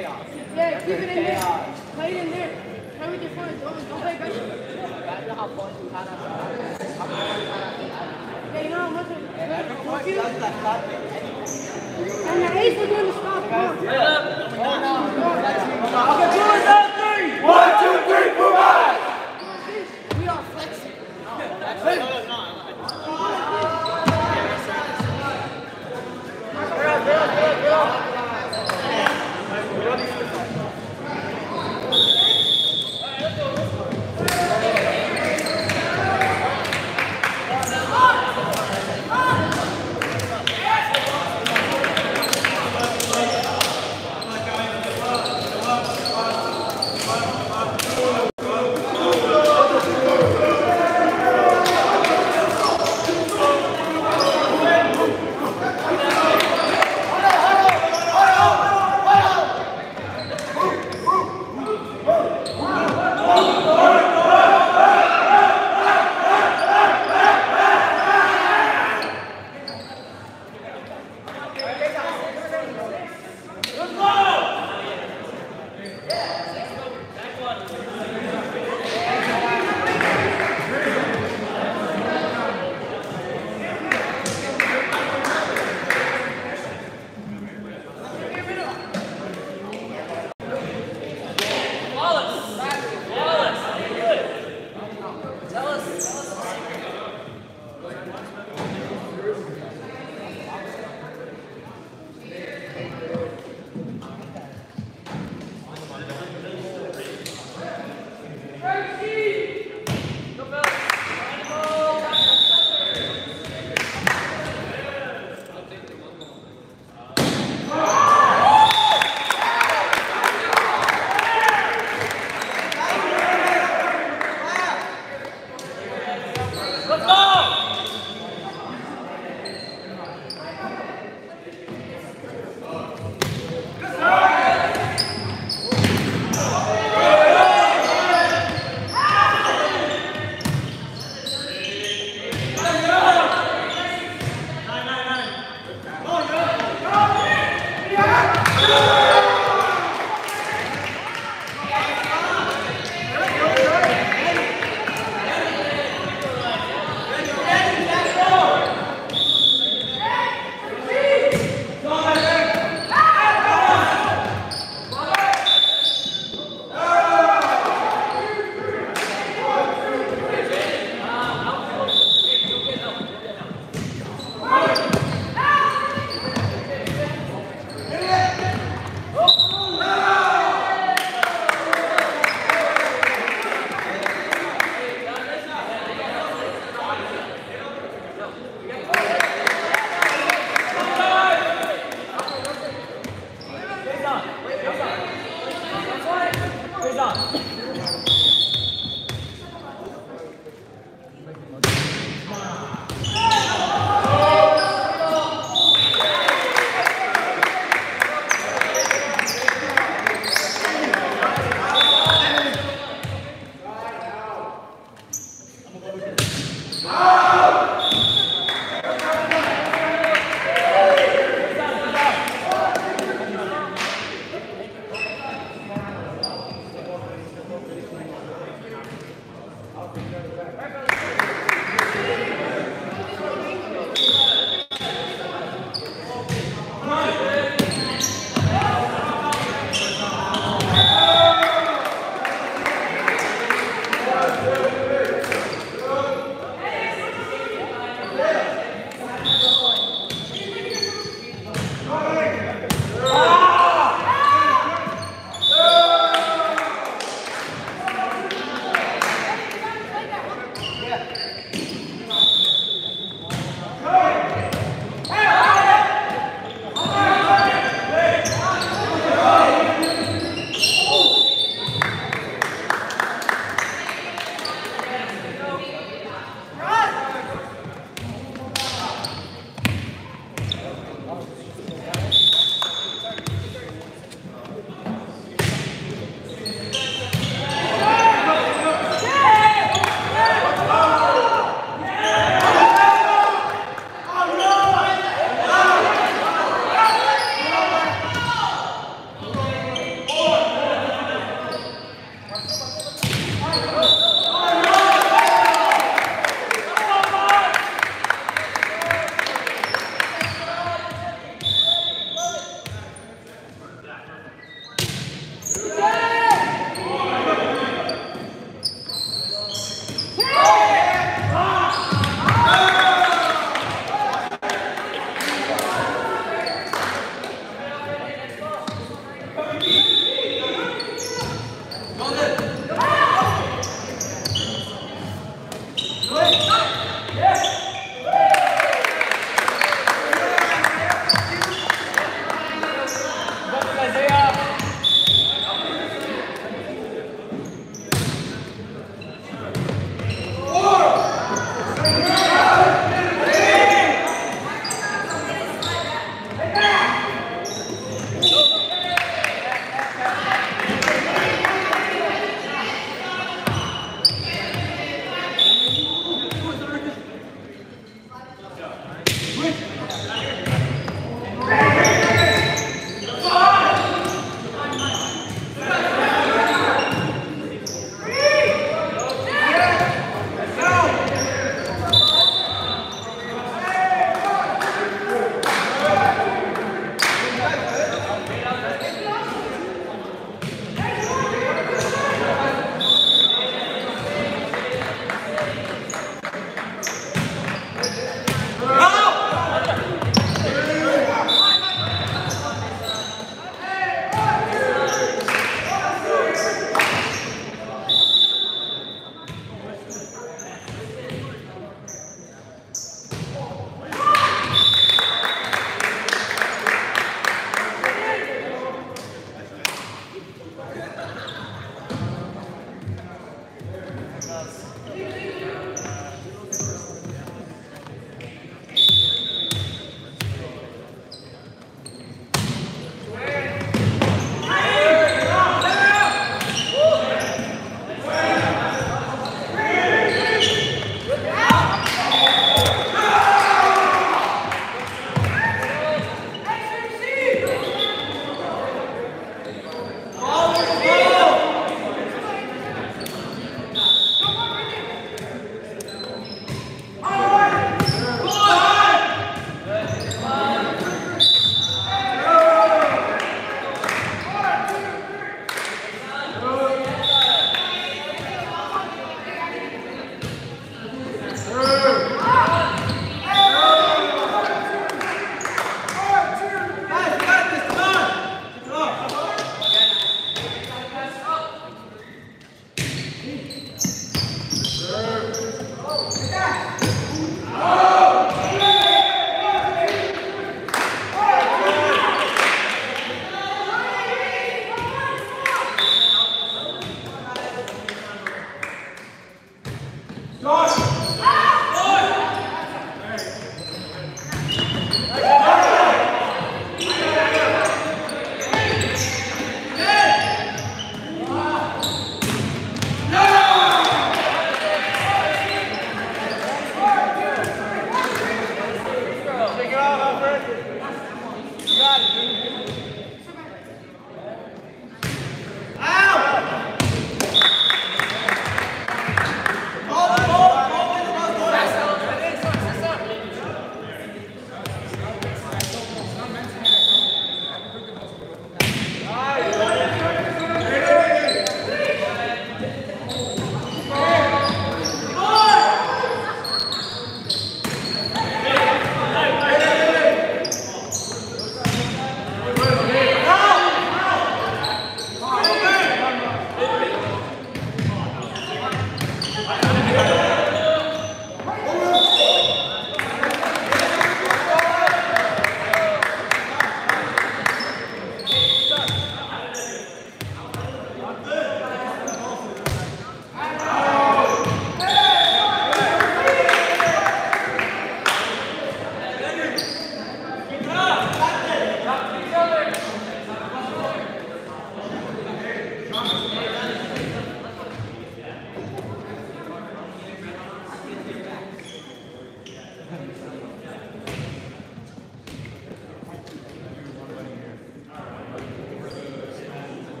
chaos. Yeah, keep it in there. Chaos. Play it in there. Play with your friends. Don't, don't play aggressive. You know how fun you had on Yeah, you know how much it Everyone hurt you? does that stuff. And the ace was doing the stop. Come on. One, two, three, move on!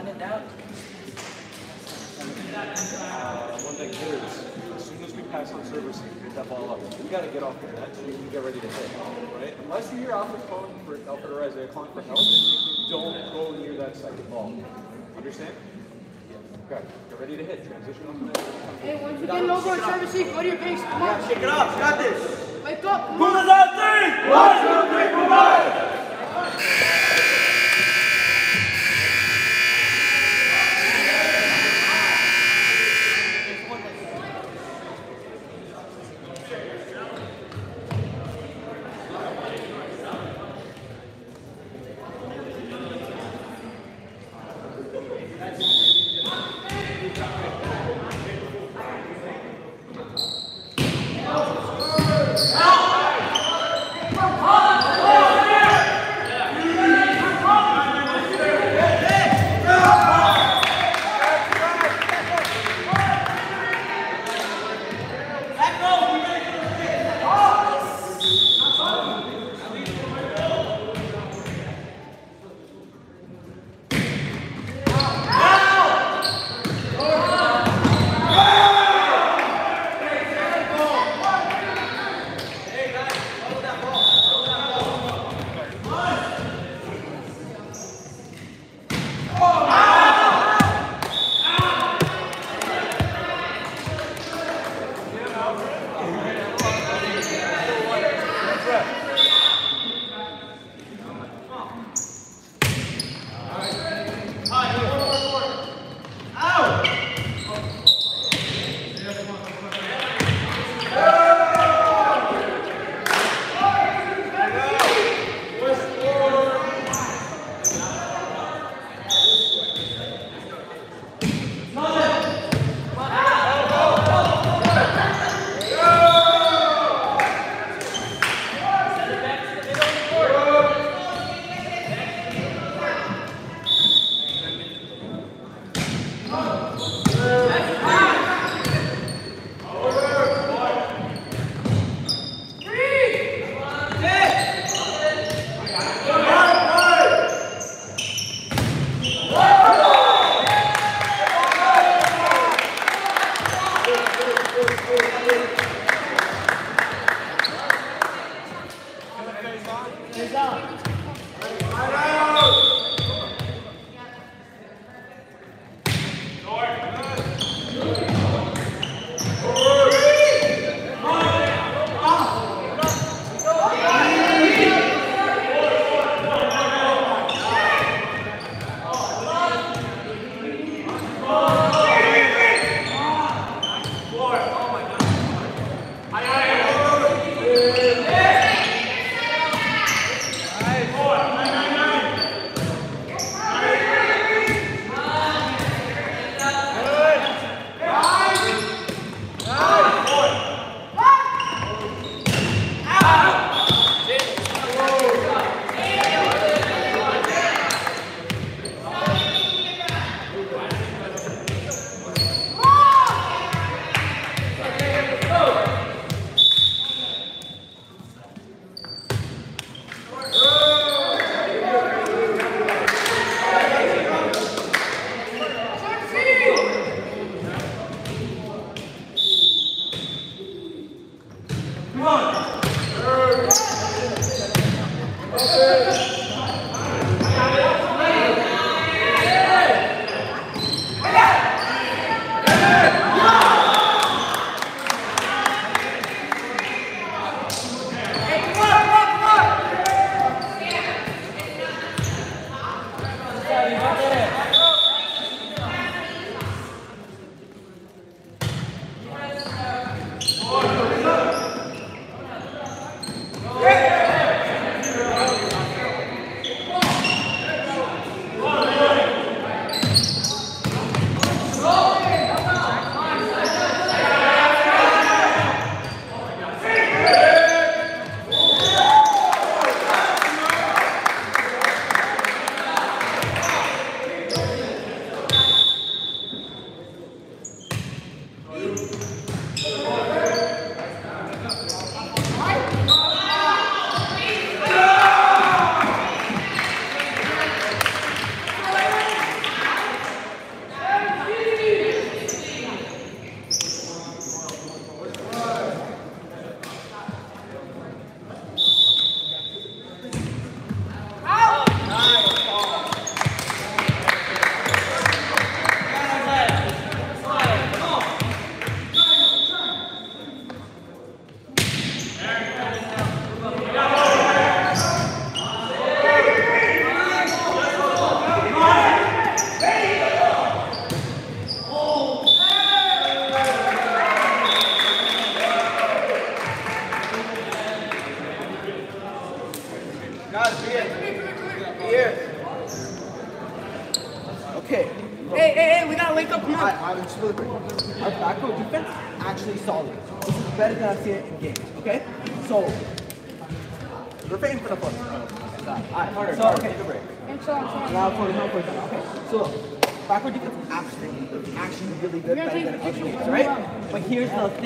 It down. Uh, one thing as soon as we pass on service and get that ball up, we got to get off the net so we can get ready to hit, right? Unless you hear Alfred calling for Alfred or Isaiah for help, don't go near that second ball. Understand? Okay, get ready to hit. Transition on the. Hey, once you get an over service, seat, go to your base. Come on. Shake it off. You got this. Wake up. On. Pumas three. One, two, three, Pumas.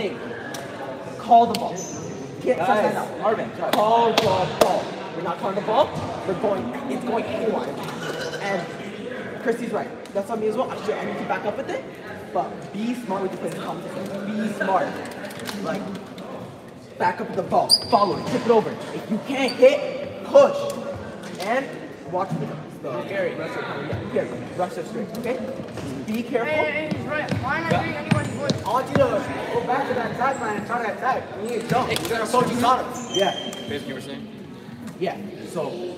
Here's. Call the ball. Get Guys, out. Marvin, Call the ball. We're not calling the ball. We're going. It's going haywire. And Christy's right. That's on me as well. I should. I need to back up with it. But be smart with the play competition. Be smart. Like back up with the ball. Follow it. Tip it over. If you can't hit, push. And watch the. the Gary. Rusher coming. Yeah, Gary. Rusher straight. Okay. Be careful. Hey, hey, hey, he's right. I want you to go back to that attack line and try to attack. You need to jump. You're gonna approach you on him. Yeah. Basically, you were saying? Yeah. So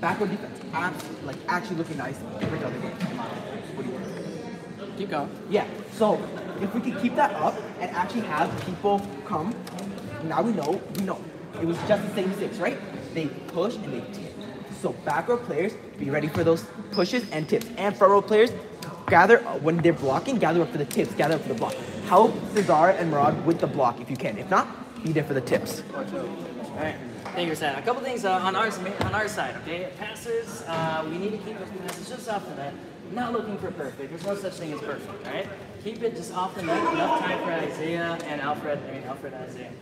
backward defense, abs- like actually looking nice every other game. What do you? Keep going. Yeah. So if we could keep that up and actually have people come, now we know. We know it was just the same six, right? They push and they tip. So back row players, be ready for those pushes and tips. And front row players, gather uh, when they're blocking, gather up for the tips, gather up for the block. Help Cesar and Murad with the block if you can. If not, be there for the tips. All right. Thank you, Sam. A couple things uh, on our on our side, okay? Passes, uh, we need to keep those passes just off the net. Not looking for perfect. There's no such thing as perfect, right? Keep it just off the net. Enough time for Isaiah and Alfred. I mean, Alfred and Isaiah.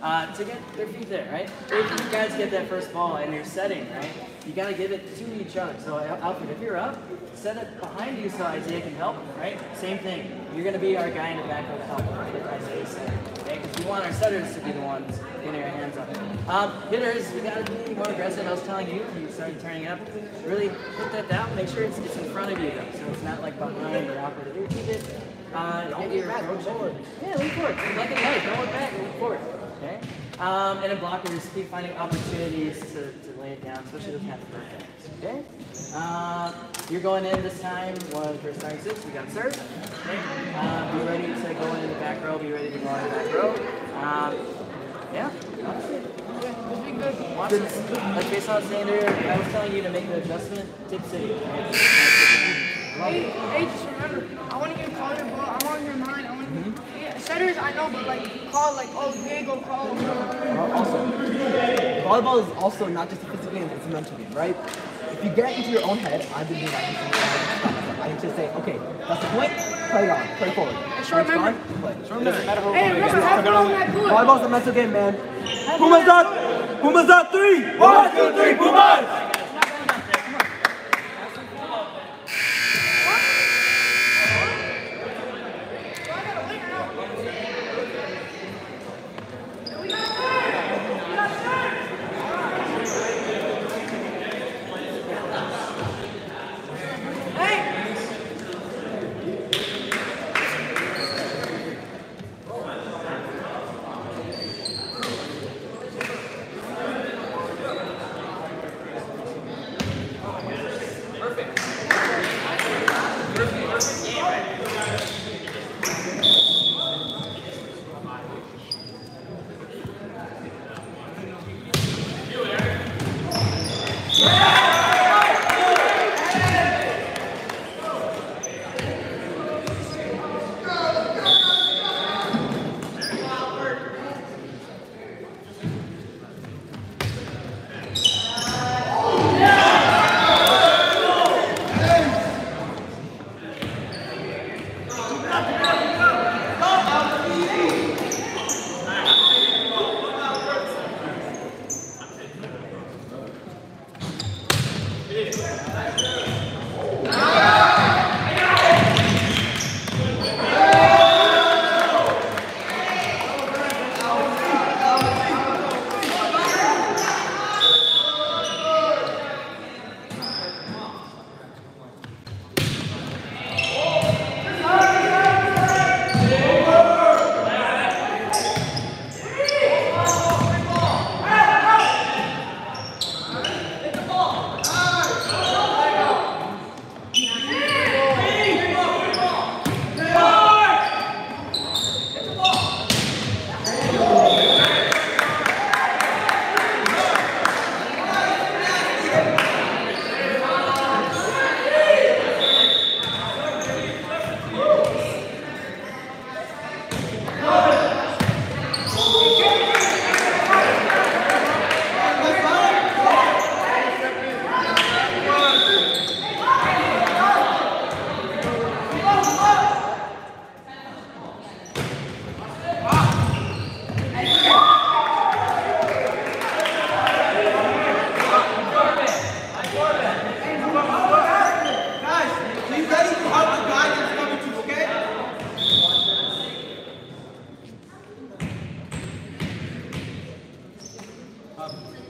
Uh, to get their feet there, right? If you guys get that first ball and you're setting, right? You gotta give it to each other. So Alfred, if you're up, set it behind you so Isaiah can help, right? Same thing. You're gonna be our guy in the back of the help with Isaiah setting, okay? Because we want our setters to be the ones getting our hands up. Um, hitters, we gotta be more aggressive. I was telling you, you started turning up. Really put that down. Make sure it's, it's in front of you though, so it's not like behind or awkward. You keep it. Uh, get your approach. Yeah, lean forward. Like a knife. Don't look back. Lean forward. Okay. Um, and in blockers, keep finding opportunities to, to lay it down, especially those kind the perfect. Okay. Uh, you're going in this time when we're starting six. We got serve. Okay. Uh, be ready to go in the back row. Be ready to go in the back row. Um, yeah. That's it. Good. Watch this. Like based on standard, I was telling you to make the adjustment. Tip city. Hey, hey, just remember, I want to get call your ball. I'm on your mind. I want to. Yeah, setters, I know, but like call like, oh, yeah, go call. Also, volleyball is also not just a physical game, it's a mental game, right? If you get into your own head, I've been doing that. I need to say, okay, that's the point, play on, play forward. short When it's memory. gone, play. It doesn't matter how Hey, remember, gets. have fun on that good. Volleyball's a mental game, man. Pumas up! Pumas up three! One, two, three, Pumas! Bye.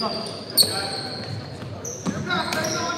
Thank you.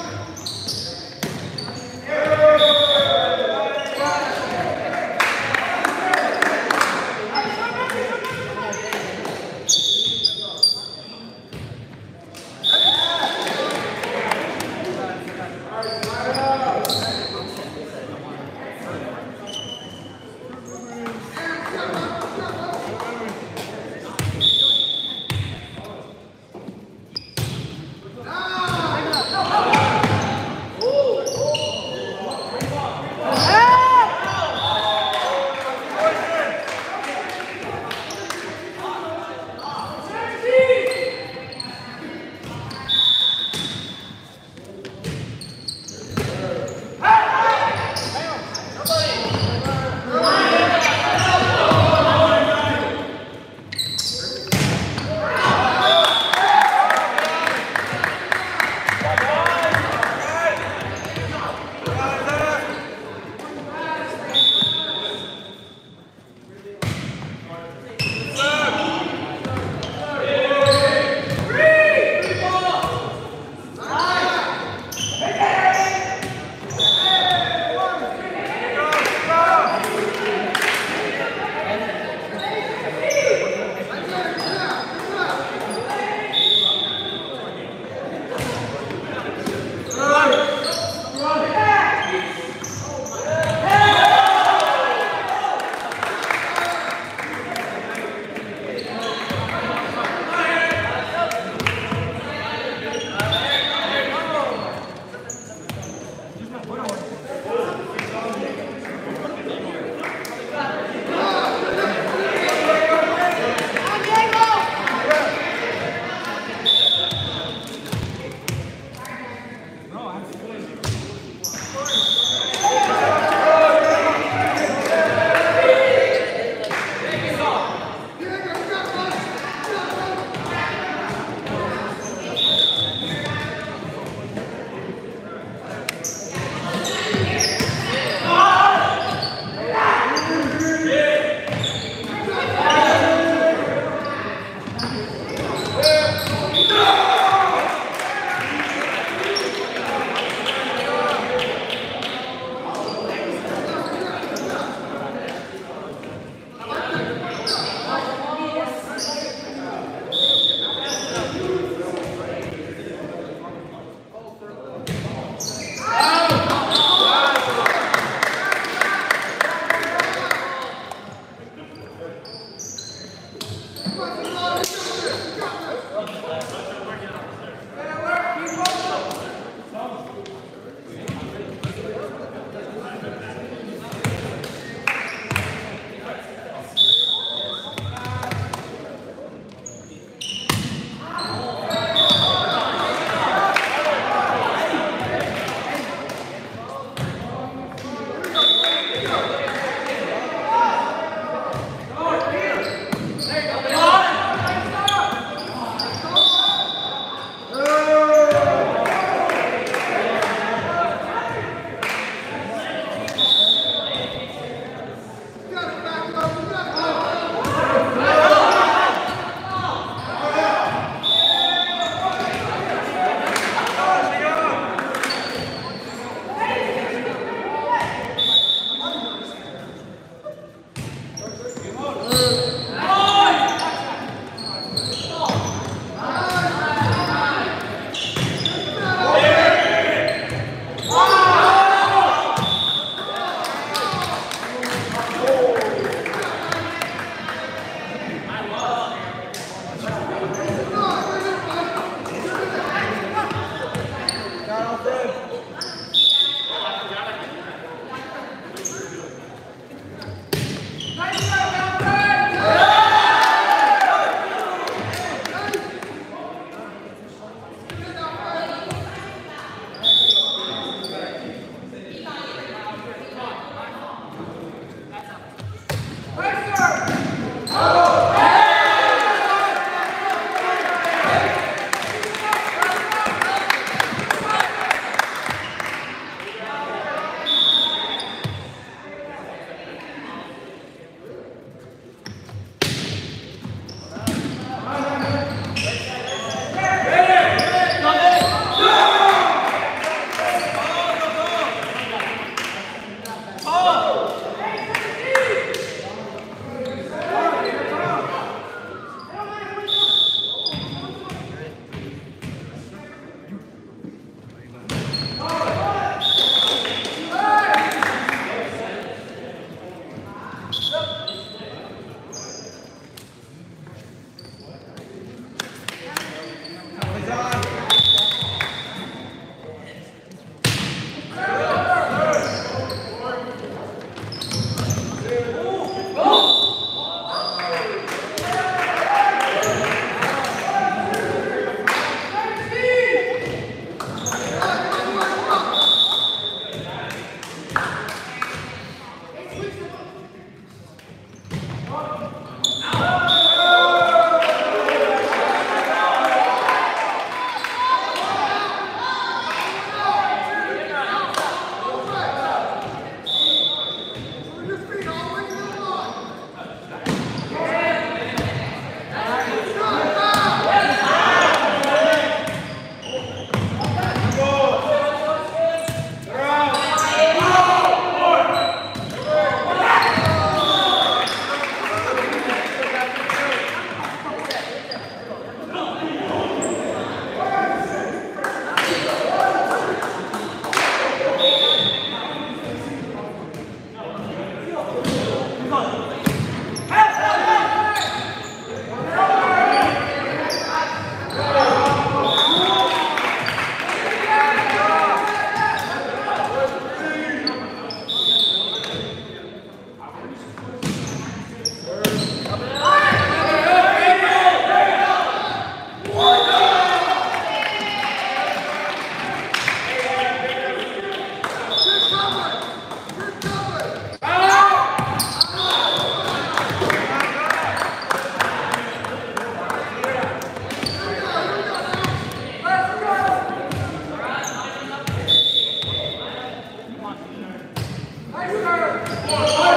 Lord.